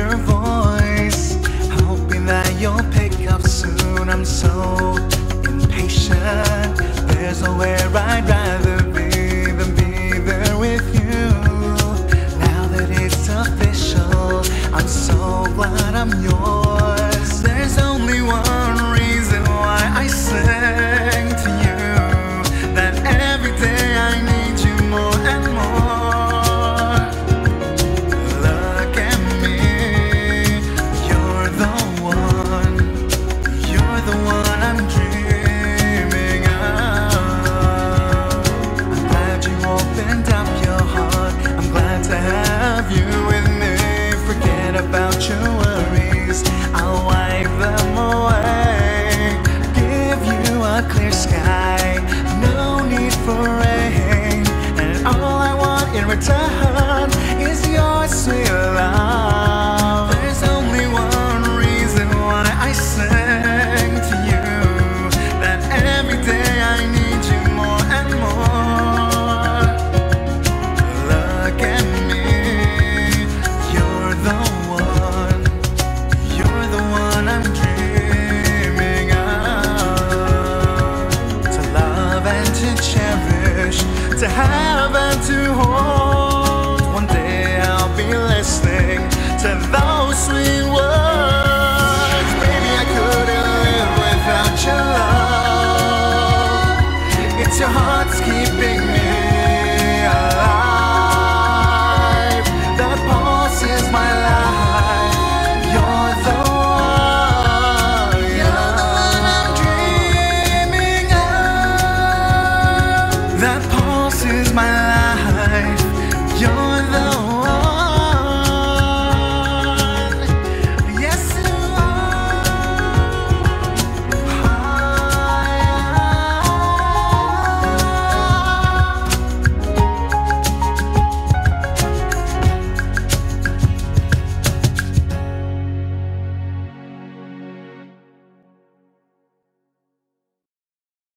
your voice Hoping that you'll pick up soon. I'm so impatient. There's nowhere I'd rather return is your sweet love. There's only one reason why I sing to you. That every day I need you more and more. Look at me, you're the one. You're the one I'm dreaming of. To love and to cherish, to have and to hold. Your heart's keeping